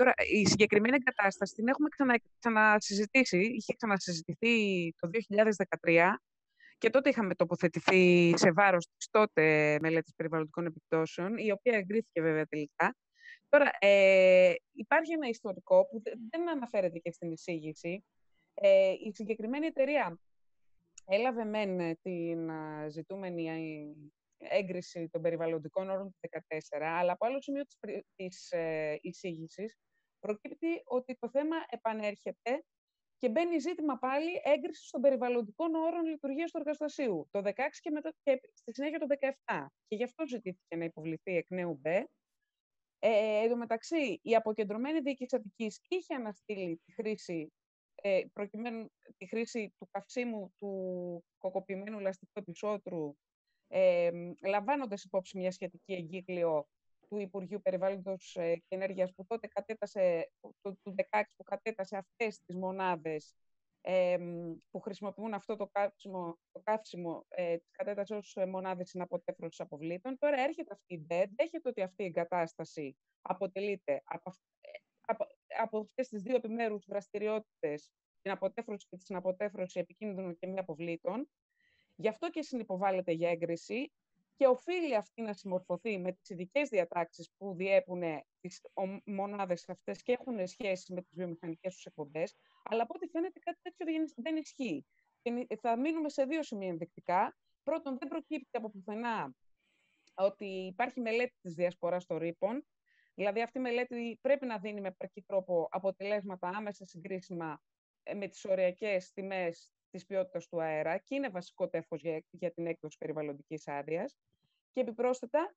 τώρα, η συγκεκριμένη εγκατάσταση την έχουμε ξανα, ξανασυζητήσει. Είχε ξανασυζητηθεί το 2013 και τότε είχαμε τοποθετηθεί σε βάρος της τότε μελέτης περιβαλλοντικών επιπτώσεων, η οποία εγκρίθηκε βέβαια τελικά. Τώρα, ε, υπάρχει ένα ιστορικό που δεν αναφέρεται και στην εισήγηση. Ε, η συγκεκριμένη εταιρεία έλαβε μεν την ζητούμενη έγκριση των περιβαλλοντικών όρων του 2014, αλλά από άλλο σημείο της, της ε, εισήγησης προκύπτει ότι το θέμα επανέρχεται και μπαίνει ζήτημα πάλι έγκριση των περιβαλλοντικών όρων λειτουργίας του εργαστασίου το 2016 και, μετά, και στη συνέχεια το 2017. Και γι' αυτό ζητήθηκε να υποβληθεί εκ νέου ΜΠΕ. Ε, εν τω μεταξύ, η αποκεντρωμένη διοίκηση Αττικής είχε αναστείλει τη χρήση, ε, προκειμένου τη χρήση του καυσίμου του κοκοποιημένου λαστικού επισώτρου, ε, λαμβάνοντας υπόψη μια σχετική εγκύκλιο του Υπουργείου Περιβάλλοντος ε, και Ενέργειας που τότε κατέτασε, το, του 16 που κατέτασε αυτές τις μονάδες ε, που χρησιμοποιούν αυτό το καύσιμο, το καύσιμο ε, κατέτασε ως μονάδες συναποτέφρωσης αποβλήτων. Τώρα έρχεται αυτή η ΔΕΔ, δέχεται ότι αυτή η εγκατάσταση αποτελείται από, από, από αυτές τις δύο επιμέρους δραστηριότητες, την αποτέφρωση και τη συναποτέφρωση επικίνδυνων και μη αποβλήτων. Γι' αυτό και συνυποβάλλεται για έγκριση και οφείλει αυτή να συμμορφωθεί με τις ειδικές διατάξεις που διέπουν τις μονάδες αυτές και έχουν σχέση με τις βιομηχανικές τους εκπομπές, αλλά από ό,τι φαίνεται κάτι τέτοιο δεν ισχύει. Και θα μείνουμε σε δύο σημεία ενδεικτικά. Πρώτον, δεν προκύπτει από πουθενά ότι υπάρχει μελέτη της διασποράς των ρήπων, δηλαδή αυτή η μελέτη πρέπει να δίνει με επαρκή τρόπο αποτελέσματα άμεσα συγκρίσιμα ε, με τις οριακές τιμές της ποιότητας του αέρα και είναι βασικό τέφος για, για την έκδοση περιβαλλοντικής άδειας. Και επιπρόσθετα,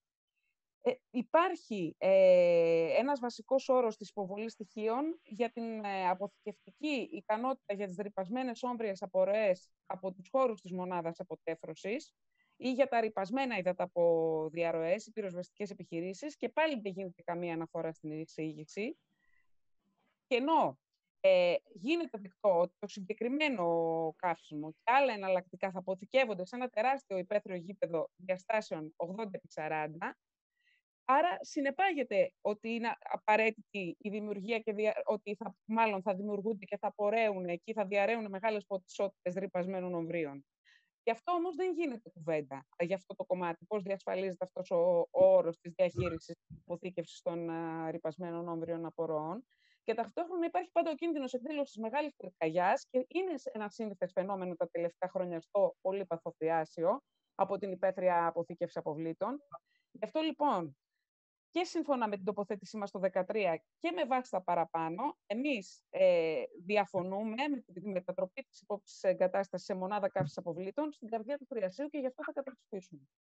ε, υπάρχει ε, ένας βασικός όρος της υποβολής στοιχείων για την ε, αποθηκευτική ικανότητα για τις ρυπασμένες όμβριες απορροές από τους χώρους της μονάδας αποτέφρωσης ή για τα ρυπασμένα υδατά από διαρροές ή πυροσβεστικές επιχειρήσεις και πάλι δεν γίνεται καμία αναφορά στην εισήγηση. Και ενώ ε, γίνεται δεκτό ότι το συγκεκριμένο καύσιμο και άλλα εναλλακτικά θα αποθηκεύονται σε ένα τεράστιο υπαίθριο γήπεδο διαστάσεων 80x40, άρα συνεπάγεται ότι είναι απαραίτητη η δημιουργία και ότι θα, μάλλον θα δημιουργούνται και θα πορέουν εκεί, θα διαρρέουν μεγάλες ποσότητες ρήπασμένων ομβρίων. Γι' αυτό όμως δεν γίνεται κουβέντα για αυτό το κομμάτι, πώς διασφαλίζεται αυτός ο, ο όρος της διαχείρισης υποθήκευσης των uh, ρηπασμένων όμβριων απορροών. Και ταυτόχρονα υπάρχει πάντα ο κίνδυνος εκδήλωση μεγάλης πυρκαγιάς και είναι ένα σύνηθε φαινόμενο τα τελευταία χρόνια στο πολύ παθοθιάσιο από την υπαίθρια αποθήκευση αποβλήτων. Γι' αυτό λοιπόν και σύμφωνα με την τοποθέτησή μας το 2013 και με βάση τα παραπάνω, εμείς ε, διαφωνούμε με τη μετατροπή της υπόψης εγκατάστασης σε μονάδα καύσης αποβλήτων στην καρδιά του Θριασίου και γι' αυτό θα καταψηφίσουμε.